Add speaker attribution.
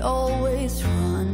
Speaker 1: always run.